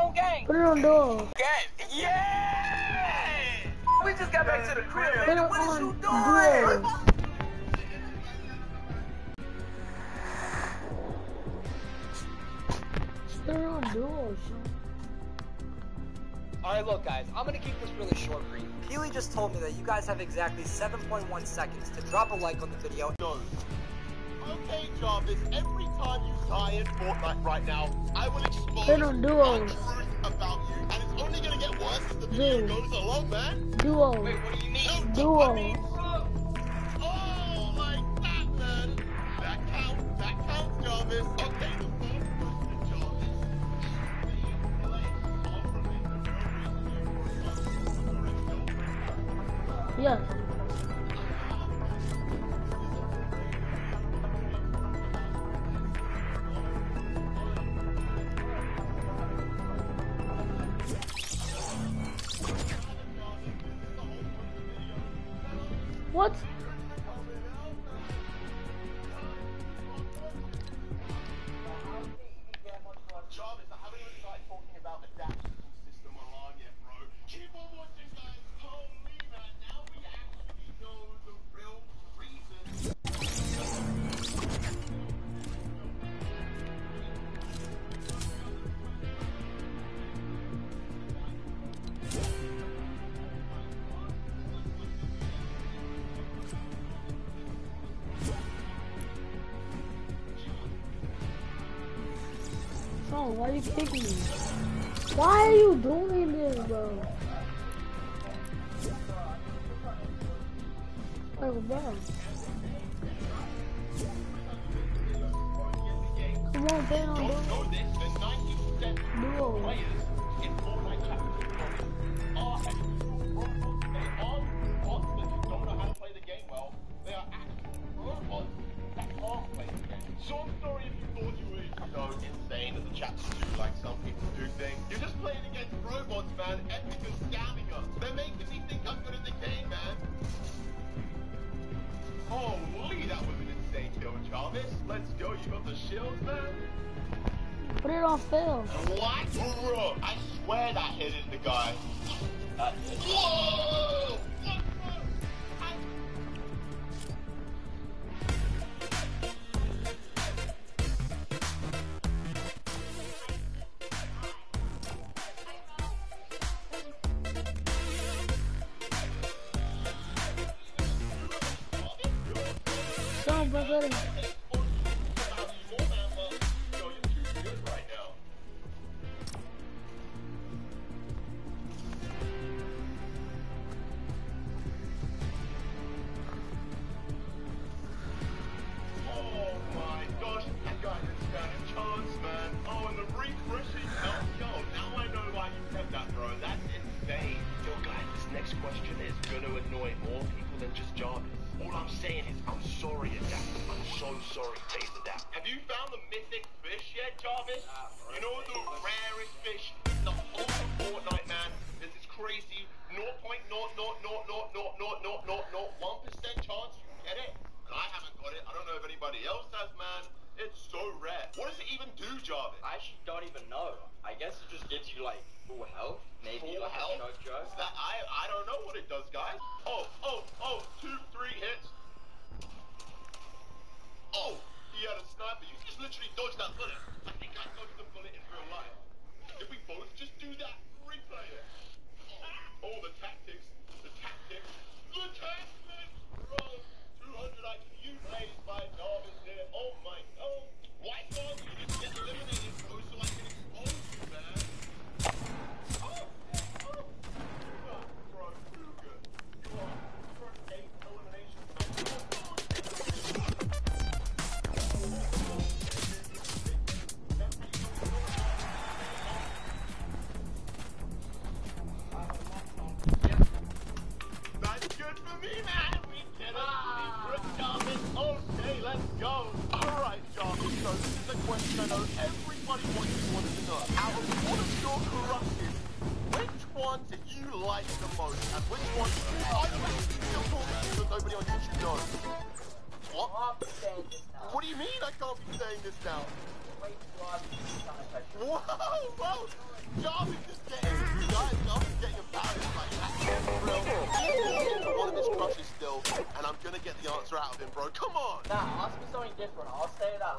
own game. Put it on duo. Game. Yeah! We just got back to the crib. Put man. What is you duo. doing? Put it on duo, son. Alright, look, guys, I'm gonna keep this really short for you. Peely just told me that you guys have exactly 7.1 seconds to drop a like on the video. No. Okay, Jarvis, every time you die in Fortnite right now, I will expose They don't do truth about you, and it's only gonna get worse as the video Dude. goes along, man. Duo. Wait, what do you mean? No, Duo. I mean, oh, like that, man. That counts, that counts, Jarvis. Okay, the fourth Jarvis, I haven't even started talking about the Oh, why are you kicking me? Why are you doing this, bro? Like, bro. Come on, play on Don't duo. know this, there's 90% Duo. players in Fortnite chat are actual robots. They aren't bots that just don't know how to play the game well. They are actual robots that can't the game. So I'm sorry if you thought you know, insane as the chat to do like some people do things. You're just playing against robots, man. Epic is scamming us. They're making me think I'm good at the game, man. Holy, that was an insane kill, Jarvis. Let's go. You got the shields, man. Put it on Phil. What? Bro, I swear that hit in the guy. Whoa! Son, literally dodged that bullet. I think I dodged the bullet in real life. Did we both just do that? Corrupted, which one do you like the most, and which one are you actually still talking to that nobody on YouTube knows? What? What do you mean? I can't be saying this now. Whoa, whoa! Jarvis is getting, guys, Jarvis is getting embarrassed. Like, that's real. One of his crushes still, and I'm gonna get the answer out of him, bro. Come on! Nah, ask me something different. I'll say that.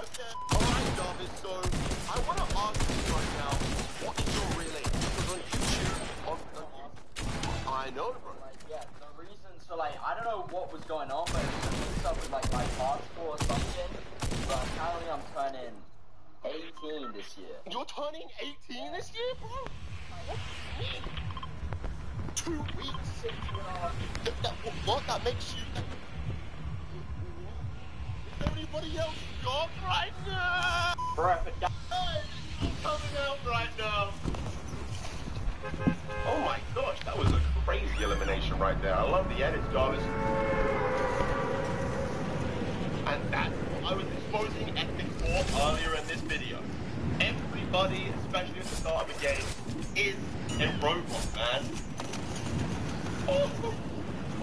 okay. Alright, Jarvis, so I wanna ask you right now, what is your real age? Because on YouTube, on, on I know, bro. Like, yeah, reason, so like, I don't know what was going on, but it was up with like my passport or something. But apparently I'm turning 18 this year. You're turning 18 this year, bro? What? Two weeks? Six and a half. Th- that, what? That makes you... Is there anybody else gone right now? Bro, Hey, coming out right now. Oh my gosh, that was a crazy elimination right there. I love the edits, Jarvis. And that's what I was exposing Epic for earlier in this video. Everybody, especially at the start of the game, is in Roblox, man. Oh,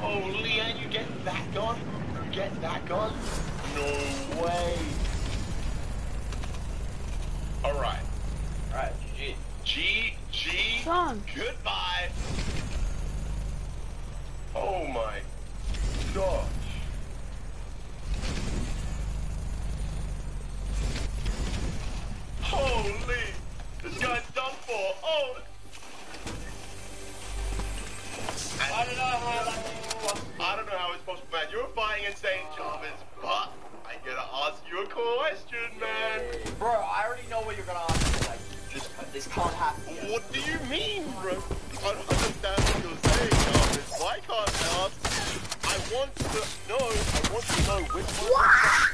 oh, Leanne, you get that gun? You get that gun? No way. Alright. Alright, GG. G, G, What do you mean, bro? I don't understand what you're saying, Jarvis. Why can't I ask? I want to know. I want to know which one.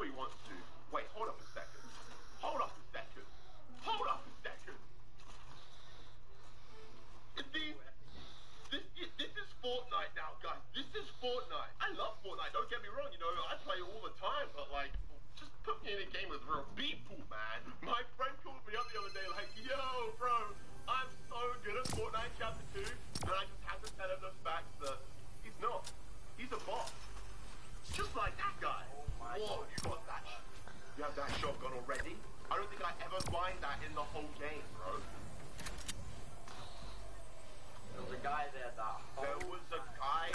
Know he wants to. Wait, hold up a second. Hold up a second. Hold up a second. These, this, this is Fortnite now, guys. This is Fortnite. I love Fortnite. Don't get me wrong. You know, I play all the time, but like, just put me in a game with real people, man. My friend called me up the other day, like, yo, bro, I'm so good at Fortnite Chapter 2, and I just had to tell him the fact that he's not. He's a bot. Just like that guy. Oh, Whoa, you got that. You have that shotgun already? I don't think I ever find that in the whole game, bro. There was a guy there that. There was a guy.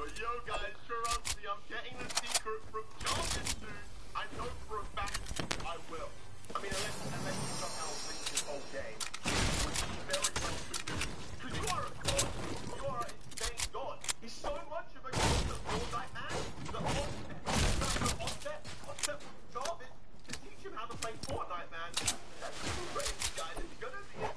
But yo, guys, trust me, I'm getting the secret from Jarvis soon. I know for a fact I will. I mean, unless, unless you somehow link this whole game, which is very much stupid. Because you are a god. You are a insane god. He's so much of a god that Fortnite man, that Offset, that Offset, Offset Jarvis, to teach him how to play Fortnite, man. That's crazy, guys. It's gonna be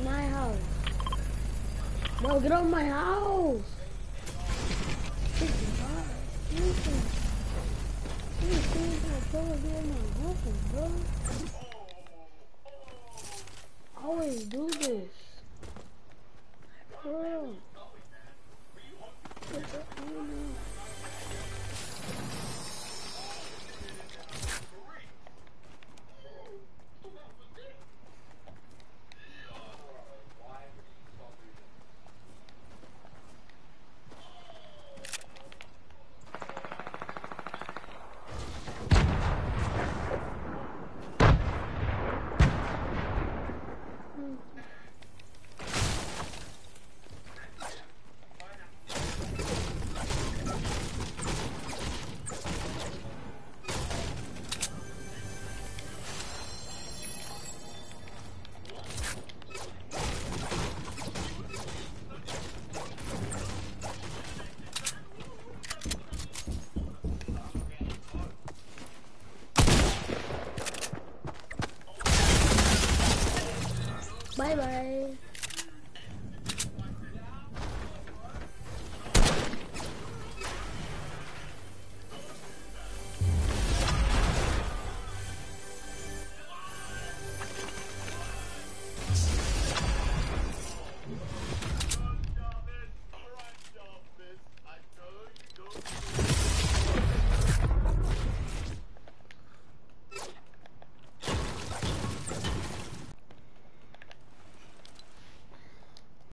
on my house. No, get out of my house. Always do this. Bro. Bye bye.